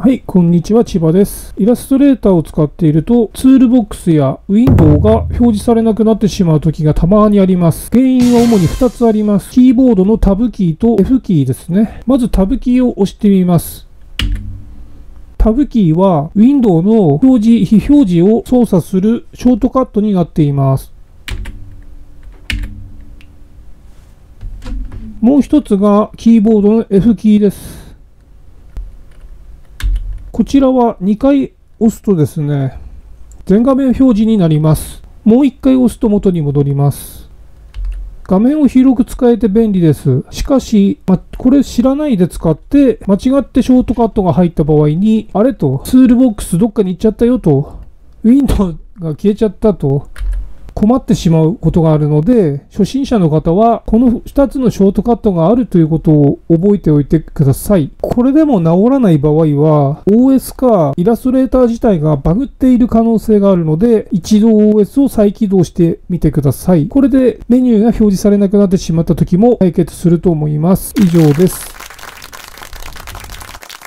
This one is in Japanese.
はい、こんにちは、千葉です。イラストレーターを使っていると、ツールボックスやウィンドウが表示されなくなってしまう時がたまにあります。原因は主に2つあります。キーボードのタブキーと F キーですね。まずタブキーを押してみます。タブキーは、ウィンドウの表示、非表示を操作するショートカットになっています。もう一つがキーボードの F キーです。こちらは2回押すとですね、全画面表示になります。もう1回押すと元に戻ります。画面を広く使えて便利です。しかし、ま、これ知らないで使って、間違ってショートカットが入った場合に、あれと、ツールボックスどっかに行っちゃったよと、ウィンドウが消えちゃったと、困ってしまうことがあるので、初心者の方はこの2つのショートカットがあるということを覚えておいてください。これでも治らない場合は、OS かイラストレーター自体がバグっている可能性があるので、一度 OS を再起動してみてください。これでメニューが表示されなくなってしまった時も解決すると思います。以上です。